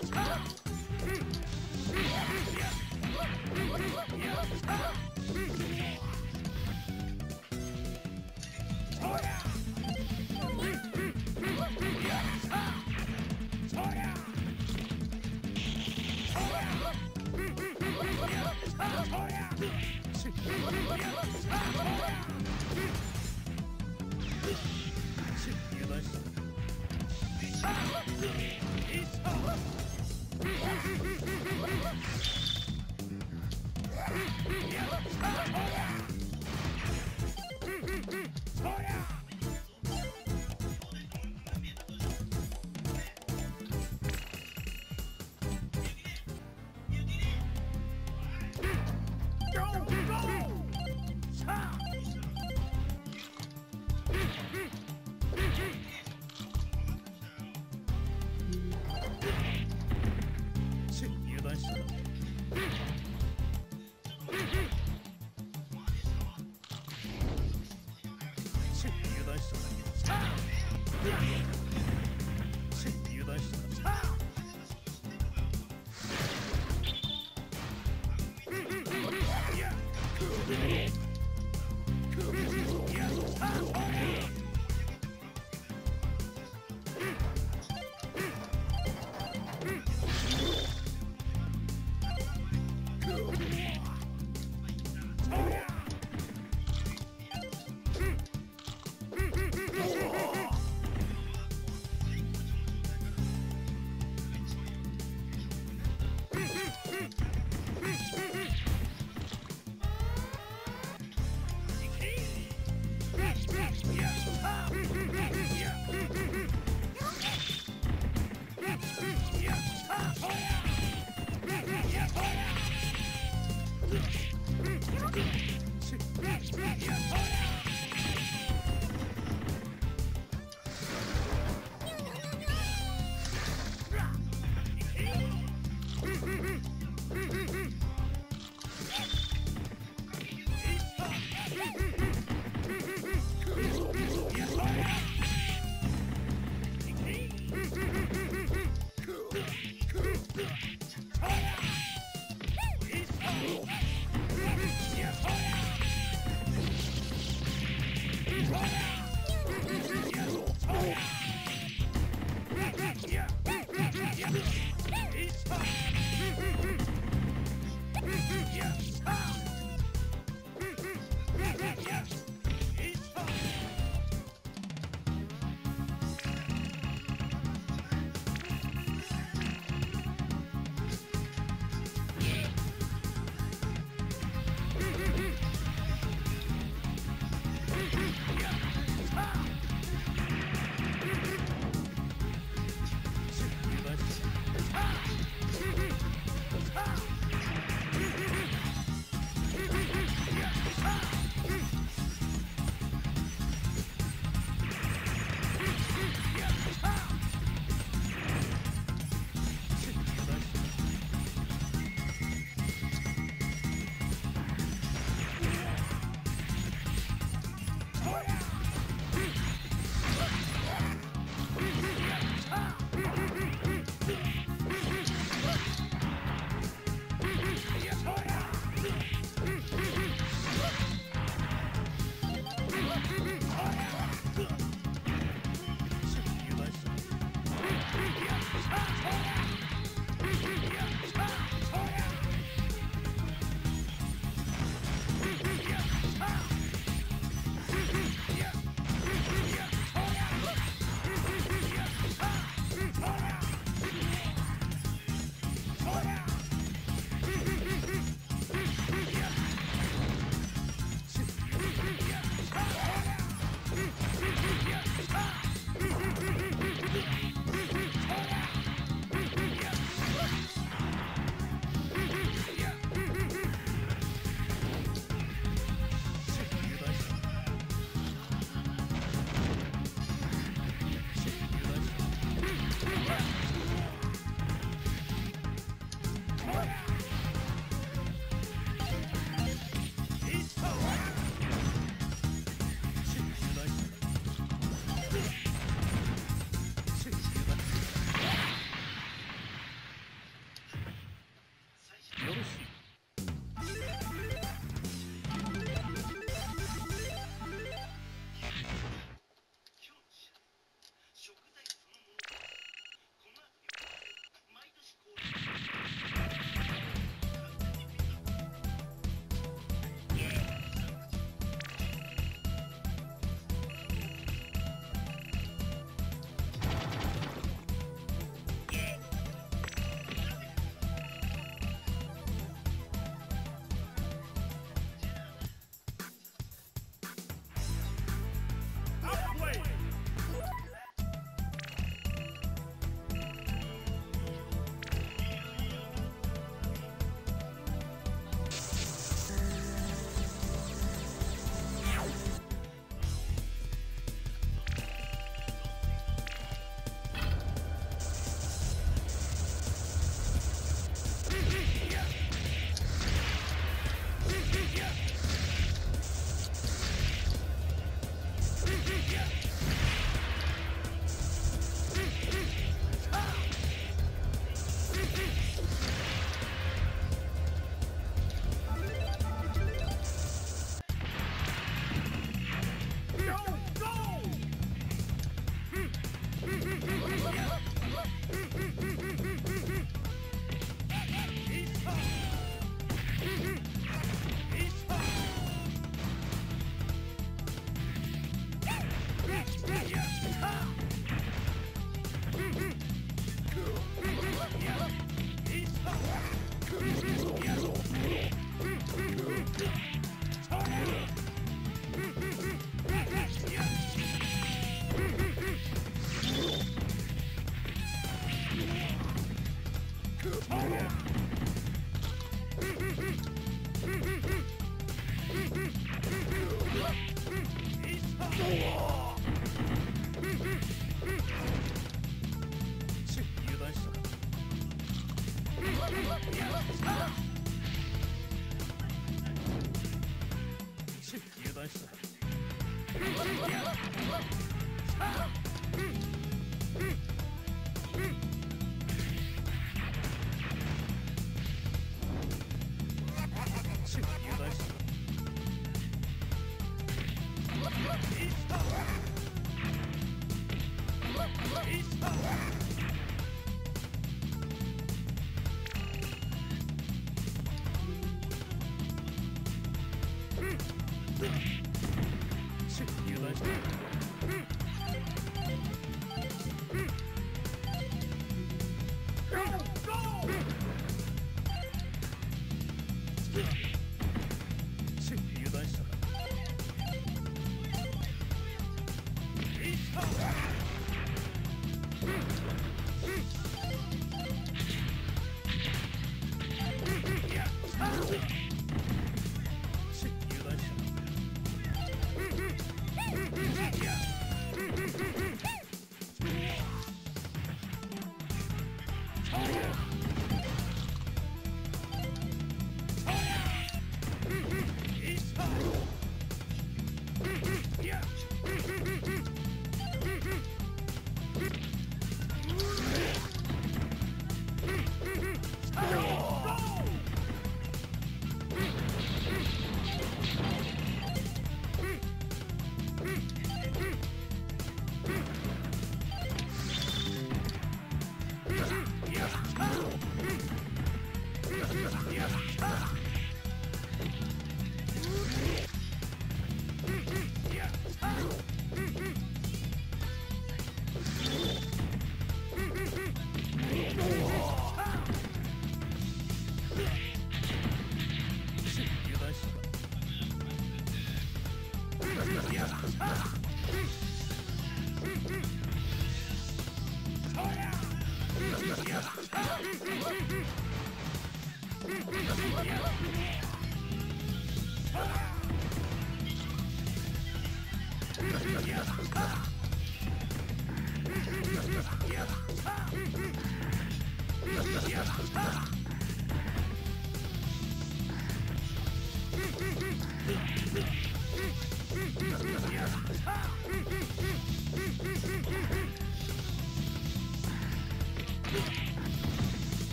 Ah! Yeah.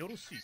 Euroci.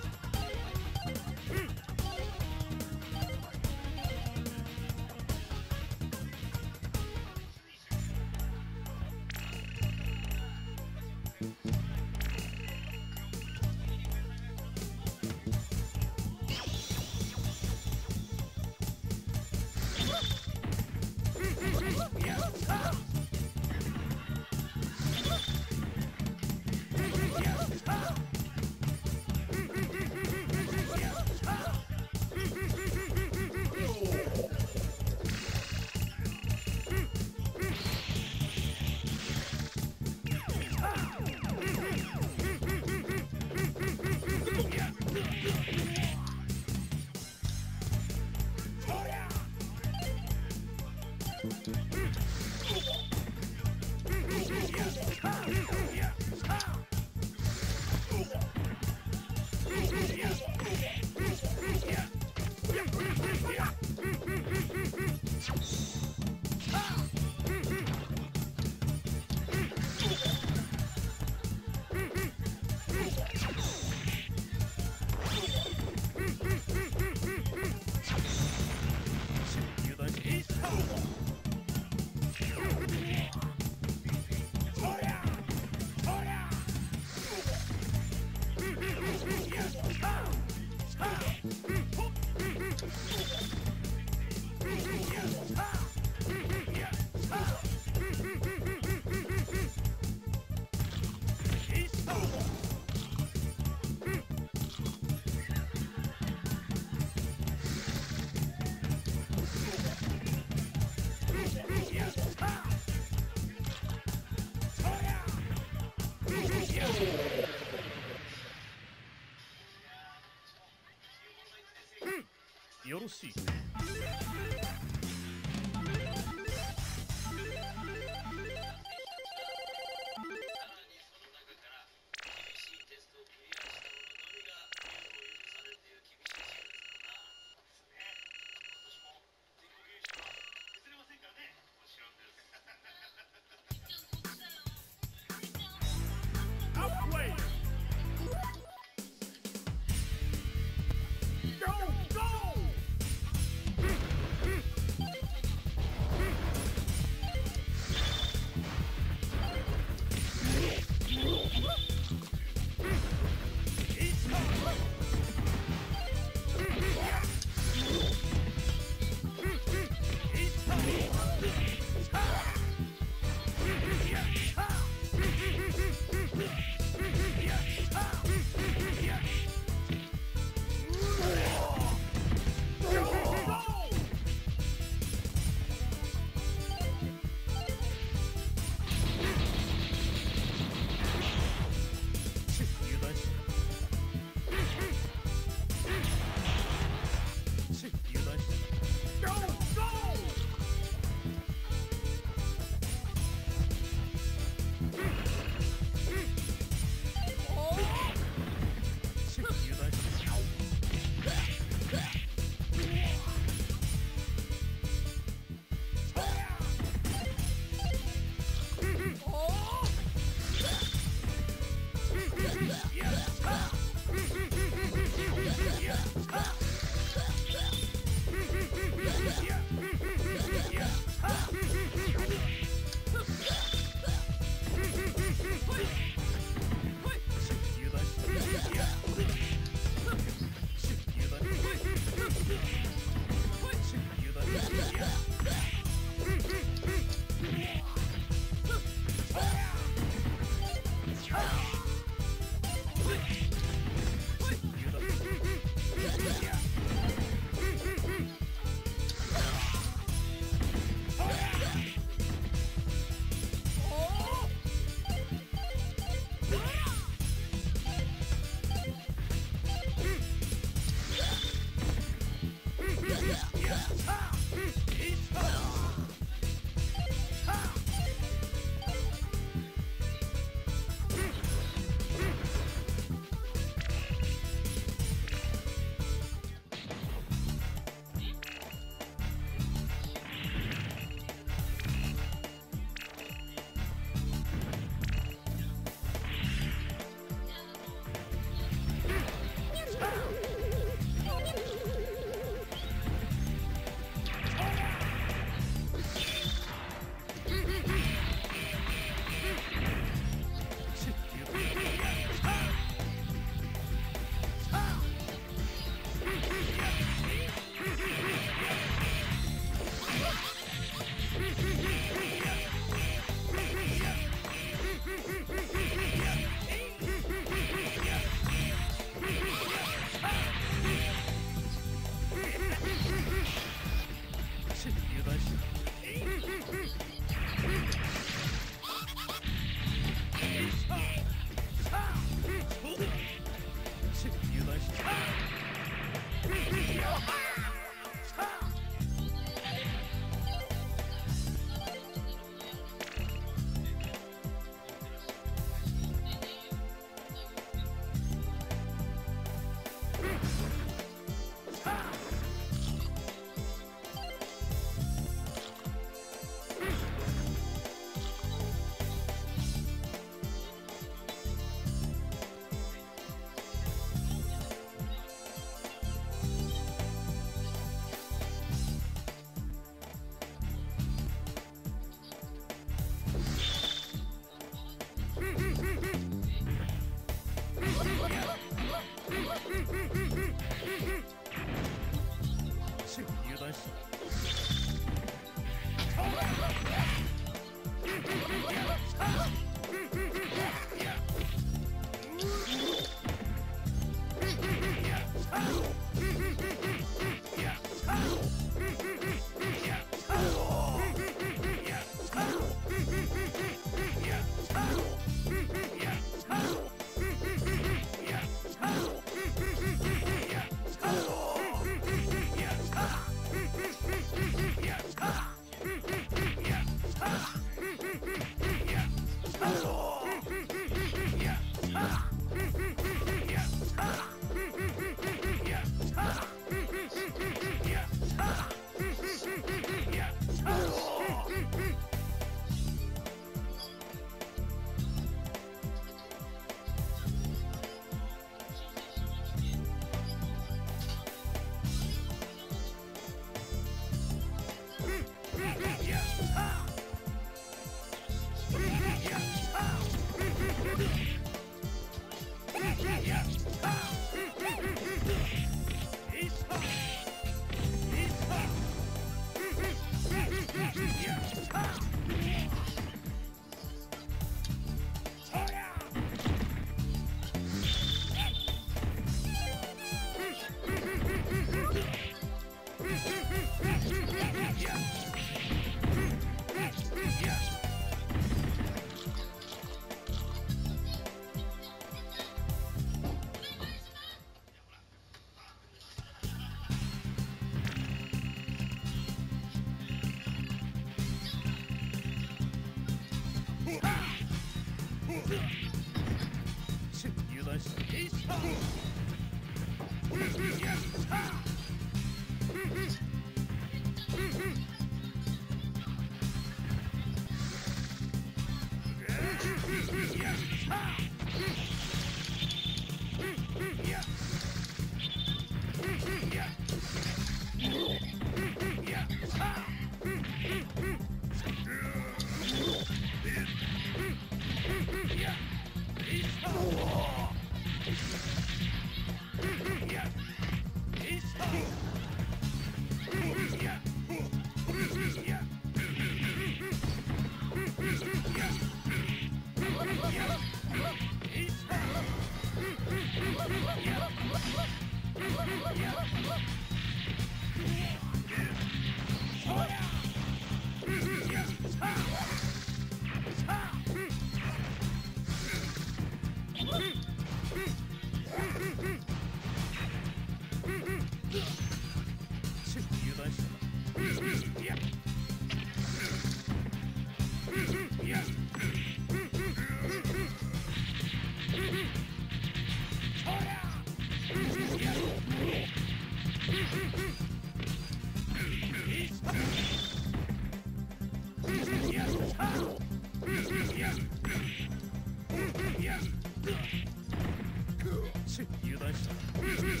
油